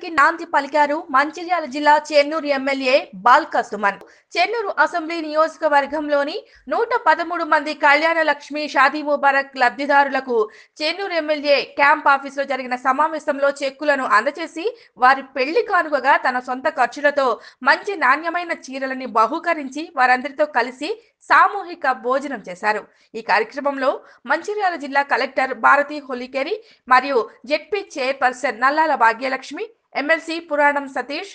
రాబడికి నాంది పలికారు మంచిర్యాల జిల్లా చెన్నూరు ఎమ్మెల్యే బాల్క సుమన్. చెన్నూరు అసెంబ్లీ నియోజకవర్గంలోని నూట పదమూడు మంది కళ్యాణ లక్ష్మి షాదీ ముబారక్ లబ్ధిదారులకు చెన్నూరు ఎమ్మెల్యే క్యాంప్ ఆఫీసులో జరిగిన సమావేశంలో చెక్కులను అందజేసి వారి పెళ్ళి కానుకగా తన సొంత ఖర్చులతో మంచి నాణ్యమైన చీరలని బహుకరించి వారందరితో కలిసి సామూహిక భోజనం చేశారు. ఈ కార్యక్రమంలో మంచిర్యాల జిల్లా కలెక్టర్ భారతి హొలికేరి మరియు ZP chairperson Nallala Bhagyalakshmi MLC Puranam Satish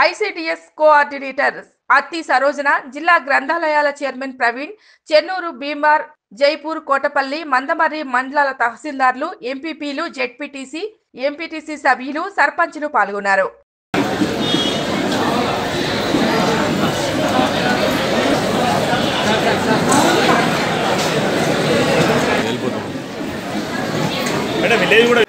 ICDS coordinator Atti Sarojana జిల్లా గ్రంథాలయాల చైర్మన్ ప్రవీణ్ చెన్నూరు భీమార్ జైపూర్ కోటపల్లి మందమర్రి మండలాల తహసీల్దార్లు ఎంపీపీలు జెడ్పీటీసీ ఎంపీటీసీ సభ్యులు సర్పంచులు పాల్గొన్నారు. కూడా